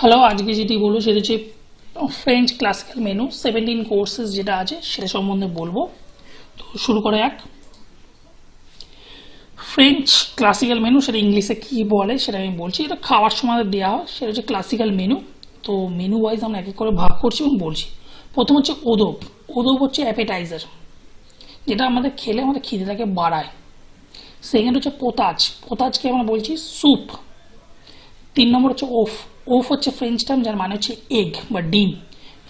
Hello আজকে যেটি বলব সেটা হচ্ছে French classical menu seventeen courses যেটা আছে সেটা সম্বন্ধে বলব। তো শুরু করে এক ফ্রেঞ্চ ক্লাসিক্যাল মেনু সেটা ইংলিশে কী বলে সেটা আমি বলছি। এটা খাওয়ার সময় দেওয়া হয়, সেটা হচ্ছে ক্লাসিক্যাল মেনু তো মেনু ওয়াইজ আমরা এক এক করে ভাগ করছি এবং বলছি। প্রথম হচ্ছে ওদব। ওদব হচ্ছে অ্যাপেটাইজার যেটা আমাদের খেলে আমাদের খিদেটাকে বাড়ায়। সেকেন্ড হচ্ছে পোতাজ পোতাজকে আমরা বলছি স্যুপ তিন নম্বর হচ্ছে ওফ ওফ হচ্ছে ফ্রেঞ্চ টার্ম যার মানে হচ্ছে এগ বা ডিম।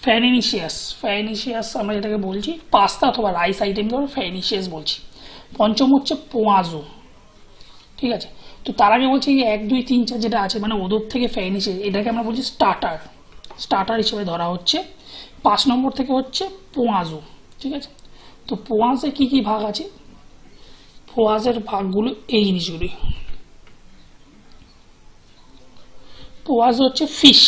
ফ্যানিনিশিয়াস ফ্যানিনিশিয়াস আমরা যেটাকে বলছি পাস্তা অথবা রাইস আইটেমকে আমরা ফ্যানিনিশিয়াস বলছি। পঞ্চম হচ্ছে পোয়াজো ঠিক আছে? তো তার আগে বলছি এক, দুই, তিন, চার যেটা আছে মানে ওদর থেকে ফ্যানিশিয়াস এটাকে আমরা বলছি স্টার্টার স্টার্টার হিসেবে ধরা হচ্ছে। পাঁচ নম্বর থেকে হচ্ছে পোয়াজো ঠিক আছে? তো পোয়াজে কি কি ভাগ আছে? পোয়াজের ভাগগুলো এই জিনিসগুলি। পোয়াজ হচ্ছে ফিশ।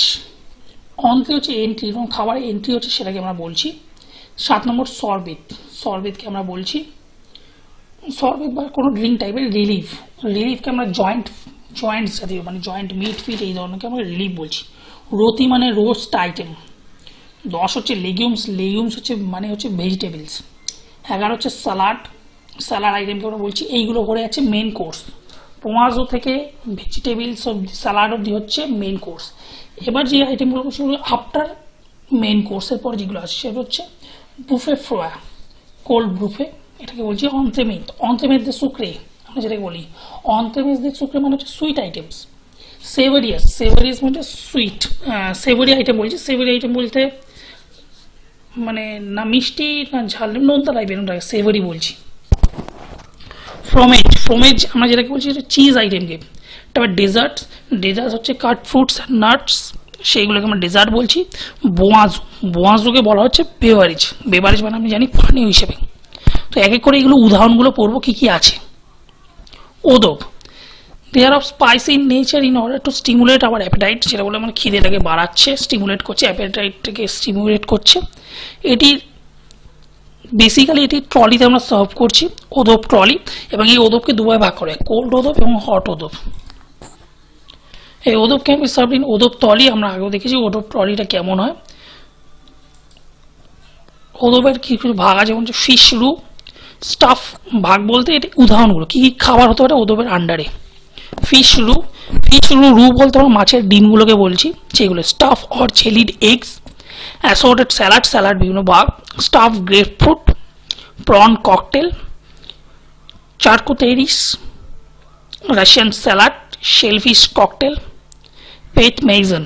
অন্তে হচ্ছে এন্ট্রি এবং খাবার এন্ট্রি হচ্ছে সেটাকে আমরা বলছি। সাত নম্বর সরবেত সরবেতকে আমরা বলছি। সরবেত বা কোনো ড্রিঙ্ক টাইপের রিলিফ রিলিফকে আমরা জয়েন্ট জয়েন্ট জাতীয় মানে জয়েন্ট মিট ফিট এই ধরনেরকে আমরা রিলিফ বলছি। রতি মানে রোস্ট আইটেম দশ হচ্ছে লেগিউমস লেগিউমস হচ্ছে মানে হচ্ছে ভেজিটেবলস এগারো হচ্ছে স্যালাড স্যালাড আইটেমকে আমরা বলছি। এইগুলো করে যাচ্ছে মেন কোর্স পোমাজো থেকে ভেজিটেবলস অব্দি স্যালাড অব্দি হচ্ছে মেন কোর্স এবার যে আইটেমগুলো সেগুলো আফটার মেন কোর্সের পর যেগুলো আছে সেটা হচ্ছে বুফে ফ্রোয়া কোল্ড বুফে এটাকে বলছি অন্তেমেদ অন্তেমেদ দে সুক্রে আমরা যেটাকে বলি। অন্তেমেদ দে সুক্রে মানে হচ্ছে সুইট আইটেমস সেভারিয়াস সেভারিয়াস মানে সুইট সেভারি আইটেম বলছি। সেভারি আইটেম বলতে মানে না মিষ্টি, না ঝাল নোনতা টাইপের সেভারি বলছি। ফ্রমেজ ফ্রমেজ আমরা যেটাকে বলছি এটা চিজ আইটেমকে তারপর ডেজার্ট ডেজার্ট হচ্ছে কাট ফ্রুটস অ্যান্ড নাটস সেইগুলোকে আমরা ডেজার্ট বলছি। বোয়াজু, বোয়াজুকে বলা হচ্ছে বেভারেজ বেভারেজ মানে আমি জানি পানীয় হিসেবে। তো এক এক করে এগুলো উদাহরণগুলো পড়ব, কি কি আছে। ওদব they are of spice in nature in order to stimulate our appetite যেটা বলে আমার খিদেটাকে বাড়াচ্ছে স্টিমুলেট করছে অ্যাপেটাইটটাকে স্টিমুলেট করছে। এটি বেসিক্যালি এটি ট্রলিতে আমরা সার্ভ করছি, ওদব ট্রলি, এবং এই ওদবকে দুভাবে ভাগ করে কোল্ড ওদব এবং হট ওদব। এই ওদব বি সার্ভ ইন ওদব ট্রলি, আমরা আগেও দেখেছি ওদব ট্রলিটা কেমন হয়। ওদবের কিছু ভাগ আছে, যেমন ফিশ রু স্টাফ ভাগ বলতে এটি উদাহরণগুলো, কী কী খাবার হতে পারে ওদবের আন্ডারে ফিশ রু ফিশ রু রু বলতে আমরা মাছের ডিমগুলোকে বলছি, যেগুলো stuff or shelled eggs assorted salad salad বিভিন্ন ভাগ stuff grapefruit prawn cocktail charcuterie Russian salad shellfish cocktail pate মেইজন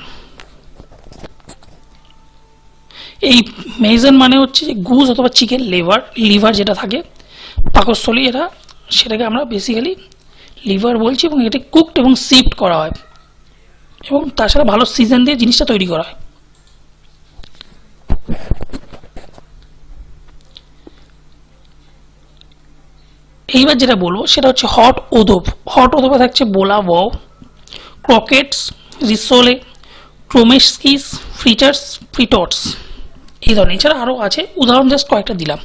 এই মেইজন মানে হচ্ছে যে গুজ অথবা চিকেন লিভার লিভার যেটা থাকে, পাকস্থলী এটা, সেটাকে আমরা বেসিক্যালি লিভার বলছি এবং এটি কুকড এবং সিফট করা হয়। এবং তাছাড়া ভালো সিজন দিয়ে জিনিসটা তৈরি করা হয়। এইবার যেটা বলব, সেটা হচ্ছে হট ওদব হট ওদবে থাকছে বোলা ওয়াও ক্রকেটস রিসোলে ক্রোমেস্কিস ফ্রিচার্স ফ্রিটটস এই ধরনের, এছাড়া আরও আছে। উদাহরণ জাস্ট কয়েকটা দিলাম।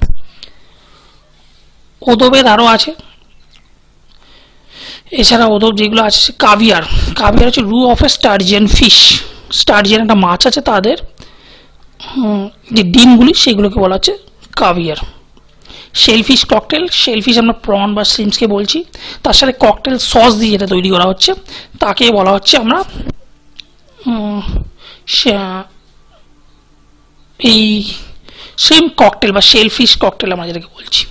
ওদবের আরও আছে। এছাড়া ওদব যেগুলো আছে কাভিয়ার। কাভিয়ার হচ্ছে রু অফ এ স্টার্জিয়ান ফিশ স্টার্জিয়ান একটা মাছ আছে তাদের। যে ডিমগুলি, সেগুলোকে বলা হচ্ছে কাভিয়ার। শেলফিশ ককটেল, শেলফিশ আমরা প্রন বা শ্রিমসকে বলছি। তার সাথে ককটেল সস দিয়ে যেটা তৈরি করা হচ্ছে, তাকে বলা হচ্ছে আমরা এই শ্রিম ককটেল বা শেলফিশ ককটেল আমরা যেটাকে বলছি।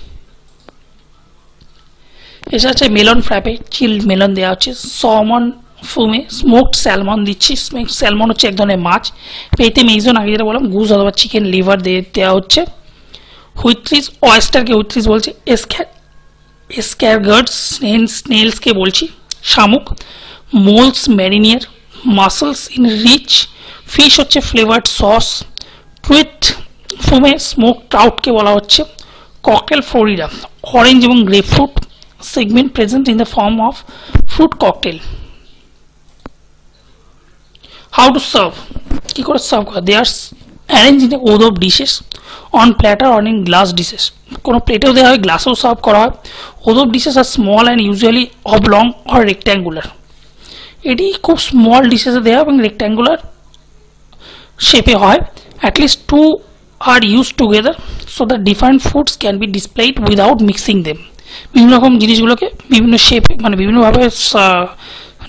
এছাড়া হচ্ছে মেলন ফ্রাইপে চিল মেলন দেওয়া হচ্ছে সমন ফুমে, স্মোকড স্যালমন দিচ্ছি স্মোক স্যালমন হচ্ছে এক ধরনের মাছ। পেতে মেইজন আগে যেটা বললাম গুজ অথবা চিকেন লিভার দিয়ে দেওয়া হচ্ছে। হুইট্রিজ অয়েস্টারকে হুইট্রিজ বলছি? এসক্যারগার্ডস স্নেলসকে বলছি? শামুক। মোলস ম্যারিনিয়ার মাসলস ইন রিচ ফিশ হচ্ছে ফ্লেভার্ড সস টুইট ফুমে স্মোক ট্রাউটকে বলা হচ্ছে। ককটেল ফ্লোরিডা অরেঞ্জ এবং grapefruit segment present in the form of fruit cocktail how to serve কী করে সার্ভ করা? দে আর অ্যারেঞ্জ ইন ওদ of dishes on platter on in glass dishes কোনো প্লেটেও দেওয়া হয় গ্লাসেও সার্ভ করা হয়। ওদব dishes are small and usually oblong or rectangular এটি খুব স্মল ডিশেসে দেওয়া এবং রেক্ট্যাঙ্গুলার শেপে হয়। At least two are use together so the different foods can be displayed without mixing them বিভিন্ন রকম জিনিসগুলোকে বিভিন্ন শেপে মানে বিভিন্নভাবে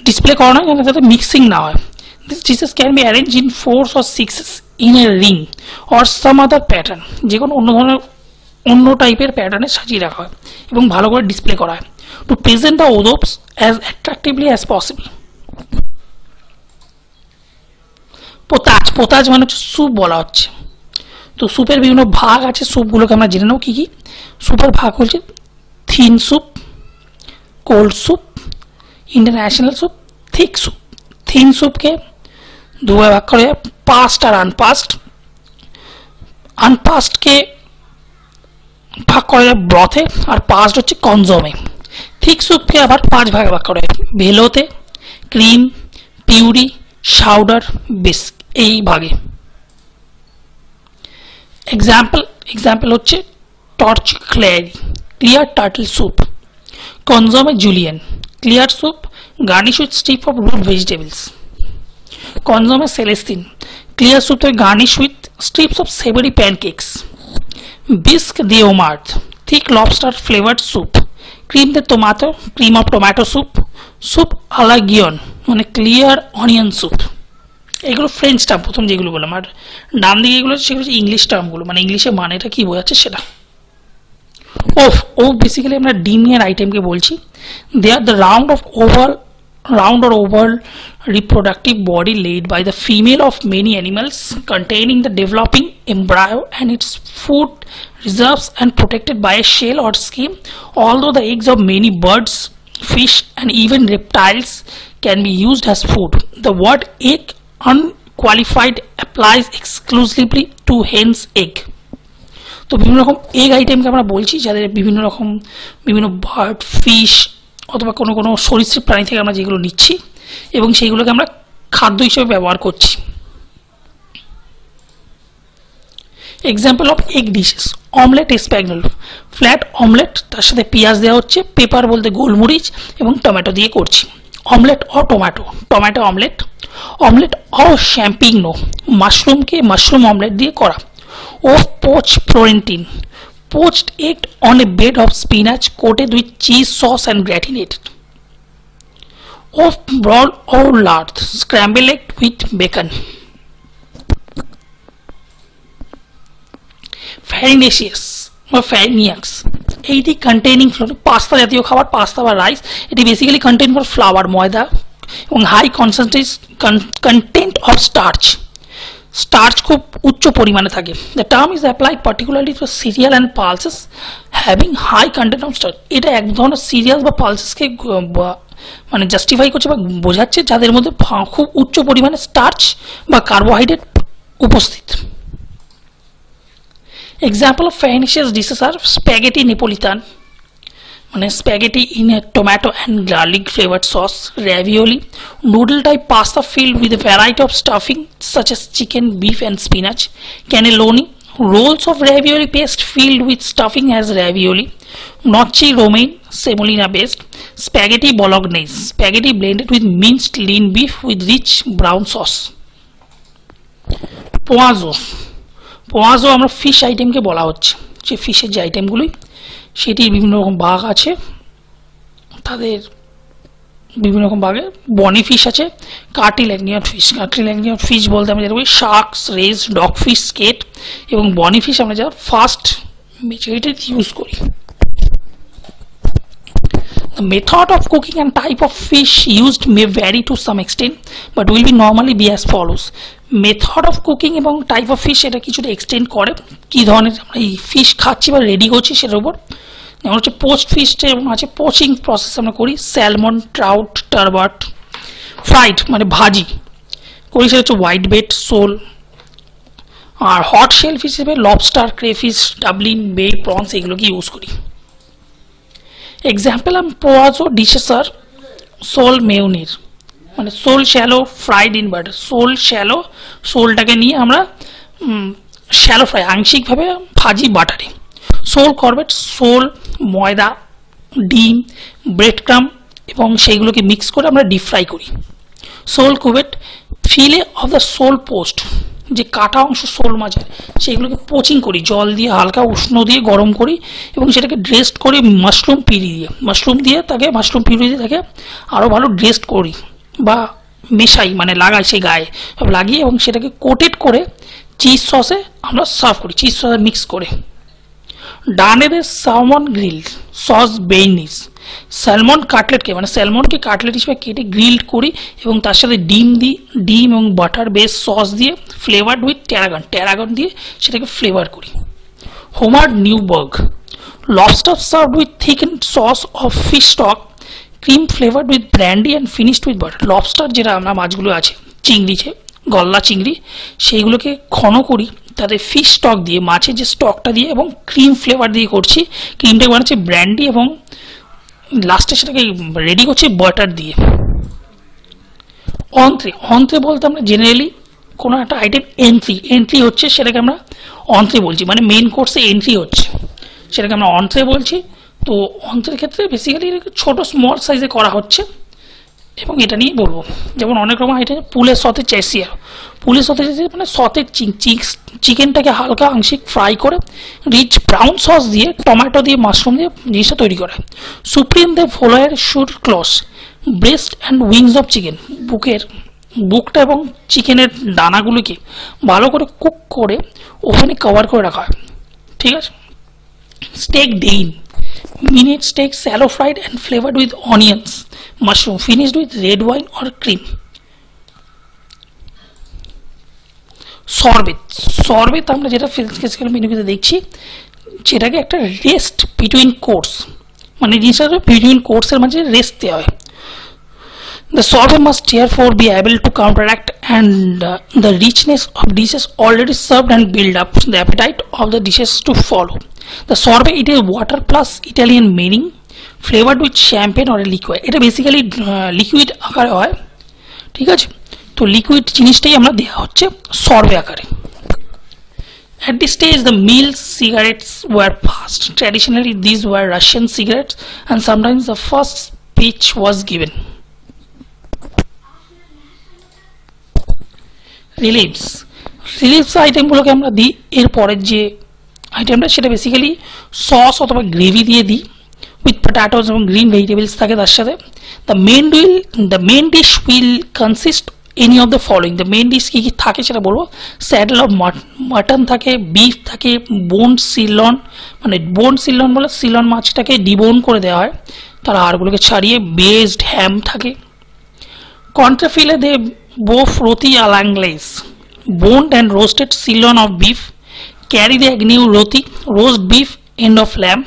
ডিসপ্লে করানো হয় যাতে মিক্সিং না হয়। This dishes can be arrange in fours or sixes in a ring or some other pattern যে কোনো অন্য ধরনের, অন্য টাইপের প্যাটার্নে সাজিয়ে রাখা হয় এবং ভালো করে ডিসপ্লে করা হয়। To present the ওদোপস as attractively as possible potage potage মানে হচ্ছে স্যুপ বলা হচ্ছে। তো স্যুপের বিভিন্ন ভাগ আছে স্যুপগুলোকে আমরা জেনে নেব কী কী। স্যুপের ভাগ হচ্ছে thin soup cold soup international soup thick soup thin স্যুপকে দুভাবে ভাগ করে পাস্ট আর আনপাস্ট আনপাস্টকে ভাগ করে ব্রথে আর পাস্ট হচ্ছে কনজমে থিক স্যুপকে আবার পাঁচ ভাগে ভাগ করে velouté cream puree chowder bisque এই ভাগে। এক্সাম্পল এক্সাম্পল হচ্ছে টর্চ ক্লিয়ারি clear turtle soup consomme julienne clear soup garnish with strip of root vegetables consomme সেলেস্টিন clear soup garnish with strips of savory pancakes. Bisque de Omart, thick lobster flavored soup. Cream de tomato, cream of tomato soup. Soup a la Guion, মানে clear onion soup এগুলো French term প্রথম যেগুলো বললাম আর ডান দিকে এগুলো সেগুলো হচ্ছে English টার্মগুলো মানে ইংলিশে মানেটা কি বোঝাচ্ছে সেটা ওফ ও বেসিক্যালি আমরা ডিমের আইটেমকে বলছি they are the round or oval round or oval reproductive body laid by the female of many animals containing the developing embryo and its food reserves and protected by a shell or skin although the eggs of many birds fish and even reptiles can be used as food the word egg unqualified applies exclusively to hen's egg তো বিভিন্ন রকম egg আইটেমকে আমরা বলছি যাদের বিভিন্ন রকম বিভিন্ন bird fish অথবা কোনো কোনো সরীসৃপ প্রাণী থেকে আমরা যেগুলো নিচ্ছি এবং সেইগুলোকে আমরা খাদ্য হিসেবে ব্যবহার করছি। Example of egg dishes omelette স্প্যাগনল flat omelette তার সাথে পেঁয়াজ দেওয়া হচ্ছে পেপার বলতে গোলমরিচ এবং টমেটো দিয়ে করছি। অমলেট অ টমেটো টমেটো অমলেট অমলেট অ শ্যাম্পিংনো মাশরুমকে মাশরুম অমলেট দিয়ে করা। ও poach Florentine poached egg on a bed of spinach coated with cheese sauce and gratinated. Of broad or lard, scrambled egg with bacon. Farinaceous বা ফ্যারিনিয়াক্স এইটি containing pasta জাতীয় খাবার pasta বা rice এটি basically contain for flower ময়দা এবং high concentrate content of starch Starch খুব উচ্চ পরিমাণে থাকে। The term is applied particularly for cereal and pulses having high content of starch এটা এক ধরনের সিরিয়াল বা পালসেসকে মানে জাস্টিফাই করছে বা বোঝাচ্ছে যাদের মধ্যে খুব উচ্চ পরিমাণে স্টার্চ বা কার্বোহাইড্রেট উপস্থিত। Example of farinaceous dishes are spaghetti নেপোলিতান মানে spaghetti in a tomato and garlic flavored sauce, ravioli, noodle type pasta filled with a variety of stuffing such as chicken, beef and spinach, cannelloni, rolls of ravioli paste filled with stuffing as ravioli, gnocchi romaine, semolina based, spaghetti bolognese, spaghetti blended with minced lean beef with rich brown sauce. পোয়াজো পোয়াজো আমরা fish আইটেমকে বলা হচ্ছে যে ফিশের যে আইটেমগুলি সেটির বিভিন্ন রকম বাঘ আছে। তাদের বিভিন্ন রকম বাঘের বনি ফিশ আছে। কার্টিল্যাগনিয়ন ফিশ কার্টিল্যাগনিয়ন ফিশ বলতে আমরা যেটা বলি sharks rays dogfish skate এবং বনি ফিশ আমরা যা ফার্স্ট মেজরিটি ইউজ করি। The method of cooking and type of fish used may vary to some extent, but will be normally be as follows. Method of cooking এবং type of fish এটা কিছুটা extend করে। কি ধরনের আমরা এই fish খাচ্ছি বা রেডি করছি সেটার উপর। যেমন হচ্ছে পোস্ট ফিশ এবং আছে পোচিং প্রসেস আমরা করি। স্যালমন ট্রাউট টারবাট ফ্রাইড মানে ভাজি। করি সেটা হচ্ছে whitebait sole are hot shellfish হিসেবে lobster crayfish Dublin Bay prawns এগুলোকে ইউজ করি। এক্সাম্পল আম পোয়াজো ডিশেস আর সোল মেউনির মানে sole shallow fried in butter sole shallow সোলটাকে নিয়ে আমরা শ্যালো ফ্রাই আংশিকভাবে ভাজি বাটারে। সোল করবেট সোল ময়দা, ডিম ব্রেড ক্রাম এবং সেইগুলোকে মিক্স করে আমরা ডিপ ফ্রাই করি। Sole কুবেট fillet of the sole post যে কাটা অংশ শোল মাছের সেগুলোকে পোচিং করি, জল দিয়ে হালকা উষ্ণ দিয়ে গরম করি এবং সেটাকে ড্রেস্ট করি মাশরুম পিড়ি দিয়ে মাশরুম দিয়ে তাকে মাশরুম পিড়ি দিয়ে তাকে আরও ভালো ড্রেস্ট করি বা মেশাই মানে লাগাই সেই গায়ে, সব লাগিয়ে এবং সেটাকে কোটেড করে চিজ সসে আমরা সার্ভ করি চিজ সসে মিক্স করে। ডানেতে salmon grill sauce bearnaise salmon কাটলেটকে মানে স্যালমনকে কাটলেট হিসেবে কেটে গ্রিল করি এবং তার সাথে ডিম দিই। ডিম এবং বাটার বেস, সস দিয়ে ফ্লেভারড উইথ ট্যারাগন। ট্যারাগন দিয়ে সেটাকে ফ্লেভার করি। হোমার্ড Newburg. Lobster serve with thicken sauce of fish stock, cream flavoured with brandy and finished with butter. Lobster যেটা আমরা মাছগুলো আছে, চিংড়ি যে গল্লা চিংড়ি, সেইগুলোকে ঘন করি। তাতে ফিশ স্টক দিয়ে, মাছের যে স্টকটা দিয়ে এবং ক্রিম ফ্লেভার দিয়ে করছি। ক্রিমটা বানাচ্ছি ব্র্যান্ডি এবং লাস্টে সেটাকে রেডি করছি বয়টার দিয়ে। অন্ত্রে অন্ত্রে বলতে আমরা জেনারেলি কোনো একটা আইটেম এন্ট্রি এন্ট্রি হচ্ছে সেটাকে আমরা অন্ত্রে বলছি। মানে মেন কোর্সে এন্ট্রি হচ্ছে। সেটাকে আমরা অন্ত্রে বলছি। তো অন্ত্রের ক্ষেত্রে বেসিক্যালি ছোট স্মল সাইজে করা হচ্ছে। এবং এটা নিয়ে বলব। যেমন অনেক রকম আইটেম পুলের সতে চেসিয়া পুলের সতে চেসিয়া মানে সতে চিকেনটাকে হালকা আংশিক ফ্রাই করে রিচ ব্রাউন সস দিয়ে টমেটো দিয়ে মাশরুম দিয়ে জিনিসটা তৈরি করে। সুপ্রিম দে ফলোয়ার should clause breast and wings of chicken বুকের বুকটা এবং চিকেনের দানাগুলোকে ভালো করে কুক করে ওভেনে কভার করে রাখা হয়। ঠিক আছে? স্টেক ডিম minute steak shallow fried and flavored with onions mushroom finished with red wine or cream সরবেত সরবেত আমরা যেটা ফিজিক্যাল মেনুতে দেখছি সেটাকে একটা রেস্ট বিটুইন কোর্স মানে জিনিসটা বিটুইন কোর্সের মাঝে রেস্ট দেওয়া হয় The sorbet must therefore be able to counteract and uh, the richness of dishes already served and build up the appetite of the dishes to follow. The sorbet it is water plus Italian meaning flavored with champagne or a liquid. এটা basically liquid আকারে হয় ঠিক আছে তো liquid জিনিসটাই আমরা দেওয়া হচ্ছে সর্বে আকারে At this stage, the meal cigarettes were passed. Traditionally, these were Russian cigarettes, and sometimes the first speech was given. Relieves reliefs আইটেমগুলোকে আমরা দিই, এর পরের যে আইটেমটা সেটা বেসিক্যালি সস অথবা গ্রেভি দিয়ে দিই উইথ পটাটোস এবং গ্রিন ভেজিটেবলস থাকে তার সাথে। The main will the main dish will consist any of the following the main dish কী কী থাকে সেটা বলব। স্যাডেল অফ মাটন থাকে বিফ থাকে বোন সিলন মানে বোন সিলন বলে সিলন মাছটাকে ডিবোন করে দেওয়া হয়। তার হাড়গুলোকে ছাড়িয়ে বেসড হ্যাম থাকে। কন্ট্রাফিলে দে both roti à l'anglaise, boned and roasted sirloin of beef, carry the agnew roti, roast beef, end of lamb,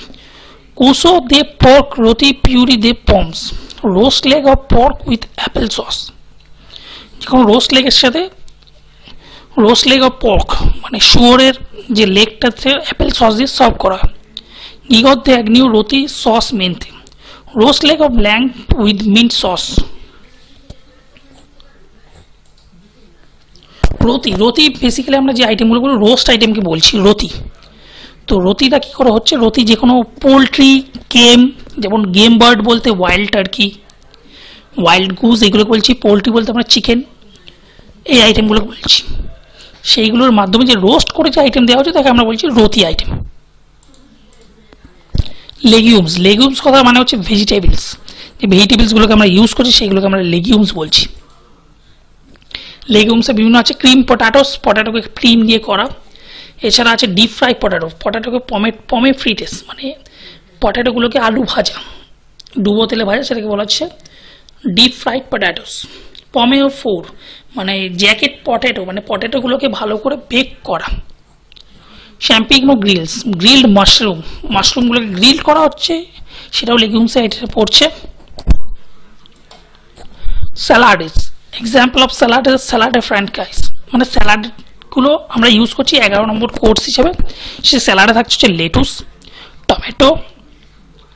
kuso de pork roti puri de poms, roast leg of pork with apple sauce. যখন roast লেগের সাথে roast leg of pork মানে শুয়োরের যে লেগটাতে apple sauce দিয়ে serve করা হয় গিগত দে অ্যাগনিউ রতি sauce মেনতে roast leg of lamb with mint sauce রতি রতি বেসিক্যালি আমরা যে আইটেমগুলো বলি রোস্ট আইটেমকে বলছি, রতি। তো রতিটা কী করে হচ্ছে? রতি যে কোনো পোলট্রি গেম যেমন গেম বার্ড বলতে ওয়াইল্ড টার্কি ওয়াইল্ড গুজ এগুলো বলছি পোলট্রি বলতে আমরা চিকেন এই আইটেমগুলো বলছি। সেইগুলোর মাধ্যমে যে রোস্ট করে যে আইটেম দেওয়া হচ্ছে, তাকে আমরা বলছি রতি আইটেম লেগিউমস লেগিউমস কথা মানে হচ্ছে ভেজিটেবলস যে ভেজিটেবলসগুলোকে আমরা ইউজ করছি সেগুলোকে আমরা লেগিউমস বলছি। লেগুমসে বিভিন্ন আছে ক্রিম পটাটোস পটাটোকে ক্রিম দিয়ে করা। এছাড়া আছে ডিপ ফ্রাই পটাটো পটাটোকে পমে পমে ফ্রিটেস মানে পটাটোগুলোকে আলু ভাজা, ডুবো তেলে ভাজা, সেটাকে বলা হচ্ছে ডিপ ফ্রাইড পটাটোস পমেও ফোর মানে জ্যাকেট পটেটো মানে পটেটোগুলোকে ভালো করে বেক করা। শ্যাম্পিংনো গ্রিলস গ্রিলড মাশরুম মাশরুমগুলোকে গ্রিল করা হচ্ছে, সেটাও লেগুমসে এটা পড়ছে। স্যালাডিস এক্সাম্পল অফ স্যালাড স্যালাড ফ্র্যাঙ্কাইজ মানে স্যালাডগুলো আমরা ইউজ করছি এগারো নম্বর কোর্স হিসেবে। সে স্যালাডে থাকছে হচ্ছে লেটুস টমেটো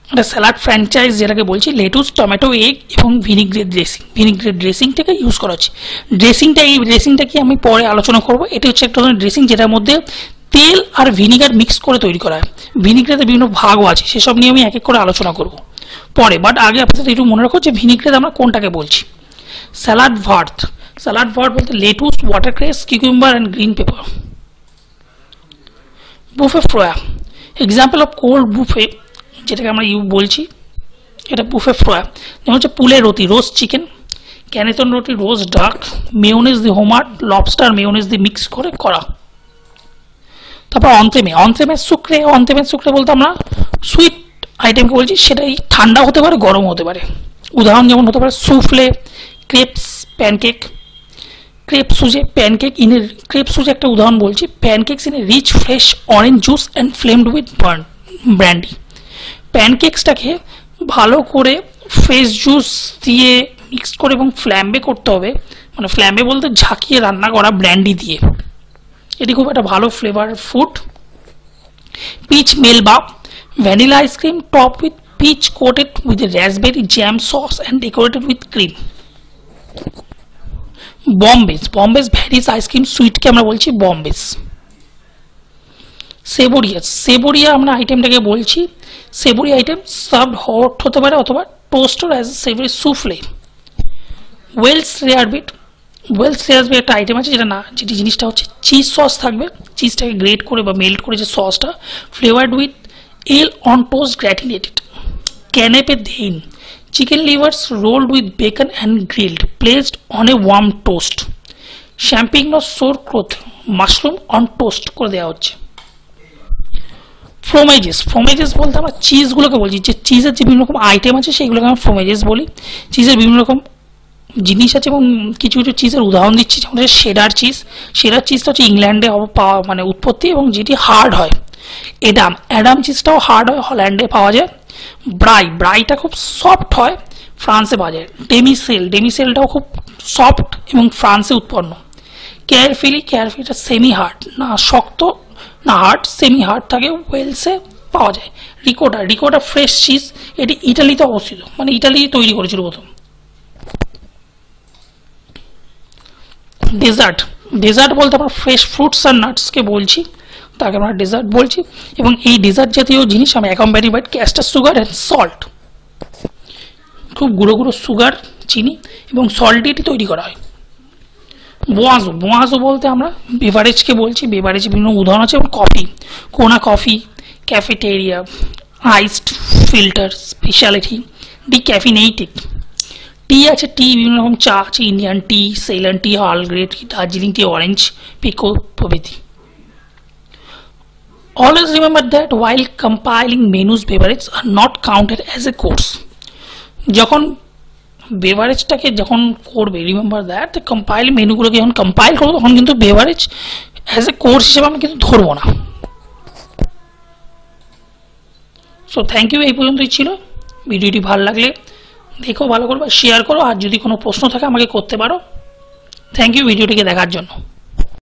একটা স্যালাড ফ্র্যাঞ্চাইজ যেটাকে বলছি লেটুস টমেটো এগ এবং ভিনিগ্রেট ড্রেসিং ভিনিগ্রেট ড্রেসিংটাকে ইউজ করা হচ্ছে। ড্রেসিংটা এই ড্রেসিংটা কি আমি পরে আলোচনা করব? এটি হচ্ছে একটা ধরনের ড্রেসিং যেটার মধ্যে তেল আর ভিনিগার মিক্স করে তৈরি করা হয়। ভিনিগ্রেতে বিভিন্ন ভাগও আছে, সেসব নিয়ে আমি এক এক করে আলোচনা করব। পরে বাট আগে আপনাদের একটু মনে রাখো যে ভিনিগ্রেট আমরা কোনটাকে বলছি। স্যালাড ভার্থ স্যালাড ভার্ব বলতে lettuce watercress cucumber and green pepper buffet ফ্রোয়া example of cold buffet যেটাকে আমরা ইউ বলছি, এটা বুফে ফ্রোয়া যেমন হচ্ছে পুলে রুটি রোজ চিকেন ক্যানেতন রুটি রোজ ডাক মেয়নিজ দি হোমার লবস্টার মেয়নিজ দি মিক্স করে করা। তারপর অন্তেমে অন্তেমের শুক্রে অন্তেমের শুক্রে বলতে আমরা সুইট আইটেমকে বলছি, সেটাই ঠান্ডা হতে পারে, গরম হতে পারে। উদাহরণ যেমন হতে পারে souffle crepes pancake crepe suzette pancake in a crepe suzette একটা উদাহরণ বলছি, pancakes in a rich fresh orange juice and flamed with burn, brandy. প্যানকেকসটাকে ভালো করে ফ্রেশ জুস দিয়ে মিক্স করে এবং ফ্ল্যাম্বে করতে হবে মানে ফ্ল্যাম্বে বলতে ঝাঁকিয়ে রান্না করা ব্র্যান্ডি দিয়ে। এটি খুব একটা ভালো flavour food peach melba vanilla ice cream top with peach coated with raspberry jam sauce and decorated with cream bombes bombes varies ice cream সুইটকে আমরা বলছি বম্বেস সেবোরিয়া সেবোরিয়া আমরা আইটেমটাকে বলছি। সেবোরি আইটেম সার্ভ হট হতে পারে অথবা toast or as savoury souffle Welsh rarebit Welsh rarebit একটা item আছে যেটা না, যেটি জিনিসটা হচ্ছে চিজ সস থাকবে। চিজটাকে গ্রেট করে বা মেল্ট করে যে সসটা flavoured with ale on toast gratinated canape দেইন chicken livers rolled with bacon and grilled placed on a warm toast champagne অফ সোর ক্রোথ মাশরুম অন টোস্ট করে দেওয়া হচ্ছে। ফ্রোমেজেস ফ্রোমেজেস বলতে আমরা চিজগুলোকে বলছি। যে চিজের যে বিভিন্ন রকম আইটেম আছে সেইগুলোকে আমরা ফ্রোমেজেস বলি। চিজের বিভিন্ন রকম জিনিস আছে এবং কিছু কিছু চিজের উদাহরণ দিচ্ছি, যেমন হচ্ছে শেডার চিজ শেডার চিজটা হচ্ছে ইংল্যান্ডে পাওয়া মানে উৎপত্তি এবং যেটি হার্ড হয়। এডাম অ্যাডাম চিজটাও হার্ড হয় হল্যান্ডে পাওয়া যায়। ব্রাই ব্রাইটা খুব সফট হয় ফ্রান্সে পাওয়া যায়। ডেমিসেল ডেমিসেলটাও খুব সফট এবং ফ্রান্সে উৎপন্ন। কেয়ারফিলি কেয়ারফিলিটা সেমি হার্ড না শক্ত, না হার্ড সেমি হার্ড থাকে ওয়েলসে পাওয়া যায়। রিকোটা রিকোটা ফ্রেশ চিজ এটি ইটালিতে অবস্থিত মানে ইটালি তৈরি করেছিল প্রথম। ডেজার্ট ডেজার্ট বলতে আমরা ফ্রেশ ফ্রুটস আর নাটসকে বলছি, তাকে আমরা ডেজার্ট বলছি। এবং এই ডেজার্ট জাতীয় জিনিস আমরা accompany by caster sugar and salt খুব গুঁড়ো গুঁড়ো সুগার চিনি এবং সল্ট এটি তৈরি করা হয়। বোয়াজো বোয়াজো বলতে আমরা বেভারেজকে বলছি। বেভারেজ বিভিন্ন উদাহরণ আছে এবং coffee Kona coffee cafeteria iced filter speciality decaffeinated tea আছে টি বিভিন্ন রকম চা আছে Indian tea Ceylon tea Earl Grey tea Darjeeling tea orange pekoe প্রভৃতি Always remember that while compiling menus beverage are not counted as a course. যখন বেভারেজটাকে যখন করবে remember that compile মেনুগুলোকে যখন কম্পাইল করব, তখন কিন্তু বেভারেজ অ্যাজ এ কোর্স হিসেবে আমরা কিন্তু ধরবো না। সো থ্যাংক ইউ এই পর্যন্তই ছিল। ভিডিওটি ভালো লাগলে দেখো, ভালো করবে শেয়ার করো, আর যদি কোনো প্রশ্ন থাকে আমাকে করতে পারো। থ্যাংক ইউ ভিডিওটিকে দেখার জন্য।